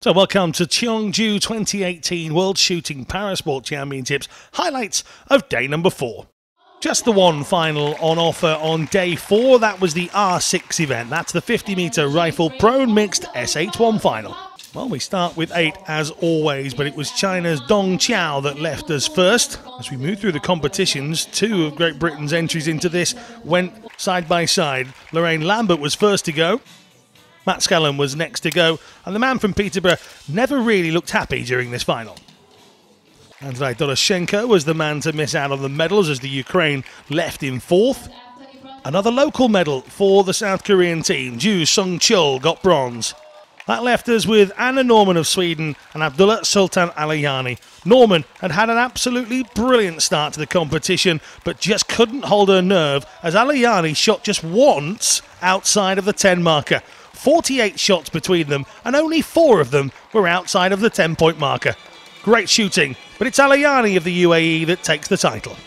So, welcome to Cheongju 2018 World Shooting Parasport Championships highlights of day number four. Just the one final on offer on day four. That was the R6 event. That's the 50 meter rifle prone mixed SH1 final. Well, we start with eight as always, but it was China's Dong Chao that left us first. As we move through the competitions, two of Great Britain's entries into this went side by side. Lorraine Lambert was first to go. Matt Skelhon was next to go, and the man from Peterborough never really looked happy during this final. Andrei Doroshenko was the man to miss out on the medals as the Ukraine left in fourth. Another local medal for the South Korean team. Ju Sung Chul got bronze. That left us with Anna Normann of Sweden and Abdulla Sultan Alaryani. Normann had had an absolutely brilliant start to the competition, but just couldn't hold her nerve as Alaryani shot just once outside of the 10 marker. 48 shots between them, and only four of them were outside of the 10 point marker. Great shooting, but it's Alaryani of the UAE that takes the title.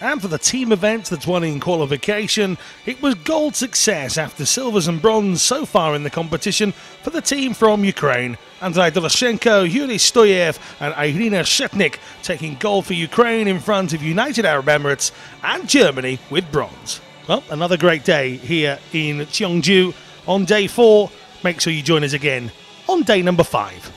And for the team event, that's won in qualification, it was gold success after silvers and bronze so far in the competition for the team from Ukraine. Andrei Doroshenko, Yuri Stoyev, and Irina Shchetnik taking gold for Ukraine in front of United Arab Emirates and Germany with bronze. Well, another great day here in Cheongju on day four. Make sure you join us again on day number five.